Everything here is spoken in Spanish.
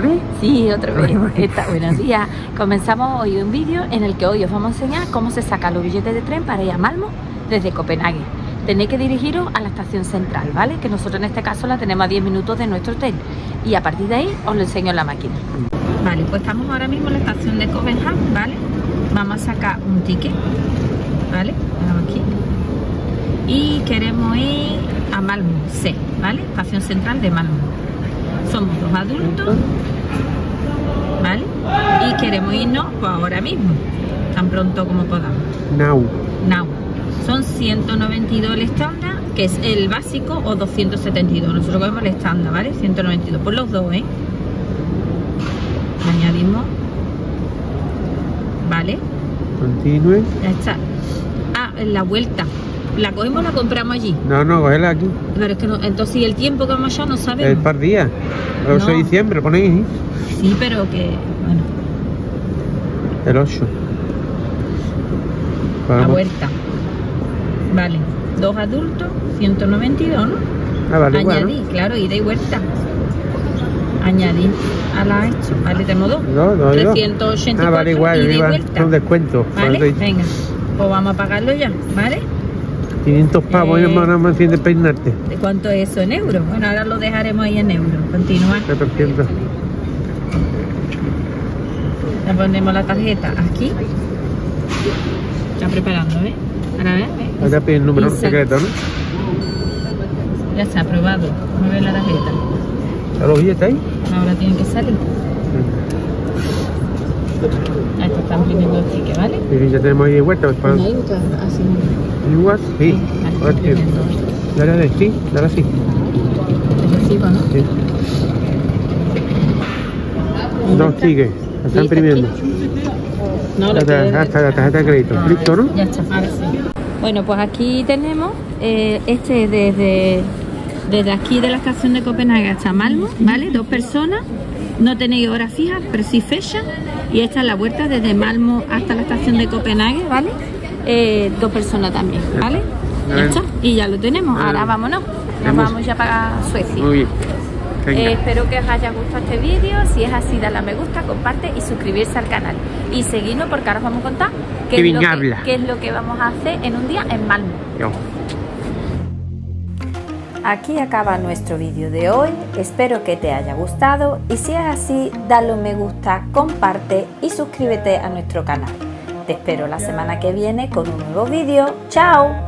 vez? Sí, otra vez. Está, buenos días. Comenzamos hoy un vídeo en el que hoy os vamos a enseñar cómo se sacan los billetes de tren para ir a Malmo desde Copenhague. Tenéis que dirigiros a la estación central, ¿vale? Que nosotros en este caso la tenemos a 10 minutos de nuestro hotel. Y a partir de ahí os lo enseño en la máquina. Vale, pues estamos ahora mismo en la estación de Copenhague, ¿vale? Vamos a sacar un ticket, ¿vale? Vamos aquí. Y queremos ir a Malmo C, ¿vale? Estación central de Malmo. Somos dos adultos, ¿vale? Y queremos irnos pues, ahora mismo, tan pronto como podamos. Now. Now. Son 192 el estándar, que es el básico, o 272. Nosotros cogemos el estándar, ¿vale? 192. Por los dos, ¿eh? Añadimos. ¿Vale? Continue. Ya está. Ah, la vuelta. ¿La cogemos o la compramos allí? No, no, cógela aquí. Pero es que no, entonces, ¿y el tiempo que vamos allá no El sabemos? par día. El 8 de No. diciembre, ponéis. ¿eh? Sí, pero que, bueno, El 8. la vuelta. Vale, dos adultos, 192, ¿no? Ah, vale, Añadir, bueno. claro, ida y vuelta. Añadir a la hecho. Vale, tenemos dos. Y dos. 384 Ah, vale, igual, ida y iba vuelta. con descuento. ¿Vale? Vale. Venga, pues vamos a pagarlo ya, ¿vale? 500 pavos Eh. y no me entiendes peinarte. ¿De cuánto es eso en euros? Bueno, ahora lo dejaremos ahí en euros. Continúa. 700. Le ponemos la tarjeta aquí. Está preparando, ¿eh? Ahora ve. Ahora te pide el número Exacto. secreto, ¿no? Ya está aprobado. Mueve la tarjeta. ¿Ya los billetes ahí? Ahora tienen que salir. Ahí te están imprimiendo el ticket, ¿vale? Y ya tenemos ahí de vuelta. pues, para- otra, así. Igual, sí. Ahora está sí. Dale, dale, sí, dale así. Sí. Dos tickets, se está Sí, imprimiendo. No, La tarjeta, la tarjeta de crédito. Ah, ¿Listo, no? Ya está, ahora sí. Bueno, pues aquí tenemos eh, este desde, desde aquí de la estación de Copenhague hasta Malmo, ¿vale? Dos personas. No tenéis hora fija, pero sí fecha. Y esta es la vuelta desde Malmo hasta la estación de Copenhague, ¿vale? Eh, dos personas también, ¿vale? Ya está. Y ya lo tenemos. Ahora vámonos. Nos Vamos. vamos ya para Suecia. Muy bien. Eh, espero que os haya gustado este vídeo. Si es así, dale a me gusta, comparte y suscribirse al canal. Y seguidnos porque ahora os vamos a contar qué, es, lo que, habla. qué es lo que vamos a hacer en un día en Malmo. Yo. Aquí acaba nuestro vídeo de hoy. Espero que te haya gustado y si es así, dale un me gusta, comparte y suscríbete a nuestro canal. Te espero la semana que viene con un nuevo vídeo. ¡Chao!